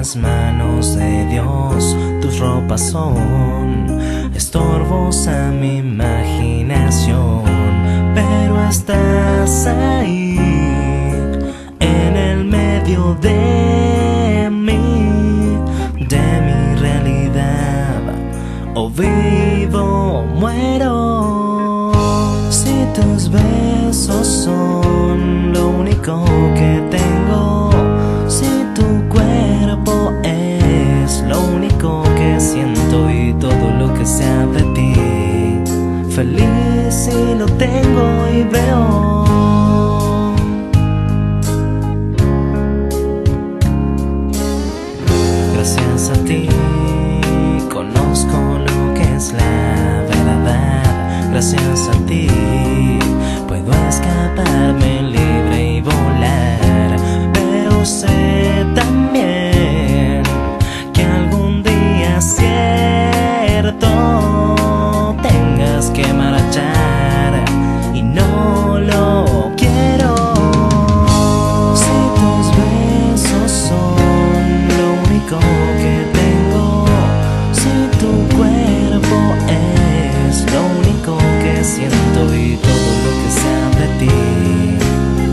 las manos de Dios, tus ropas son estorbos a mi imaginación, pero estás ahí en el medio de mí, de mi realidad, o vivo o muero. Si tus besos son lo único feliz si lo tengo y veo. Gracias a ti conozco lo que es la verdad. Gracias a ti siento y todo lo que sea de ti,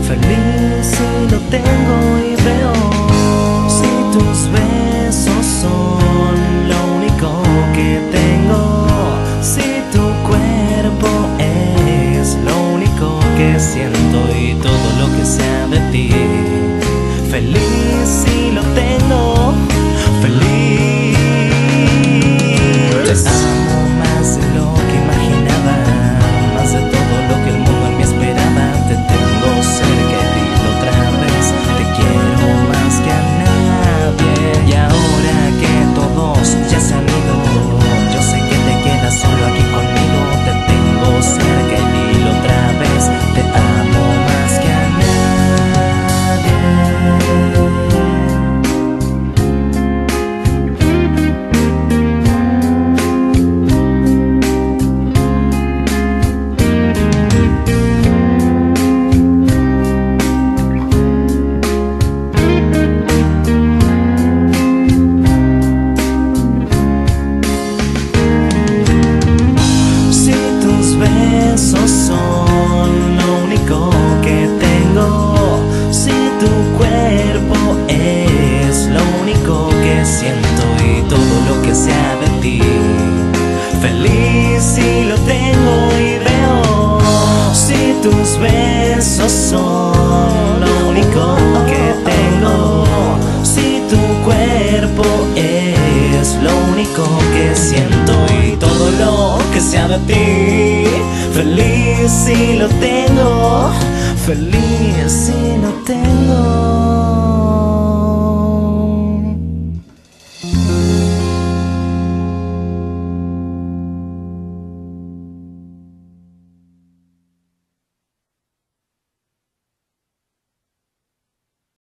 feliz si lo tengo y veo. Si tus besos son lo único que tengo, si tu cuerpo es lo único que siento y todo lo que sea de ti, feliz si lo tengo, feliz. Cuerpo es lo único que siento y todo lo que sea de ti, feliz si lo tengo, feliz si lo tengo.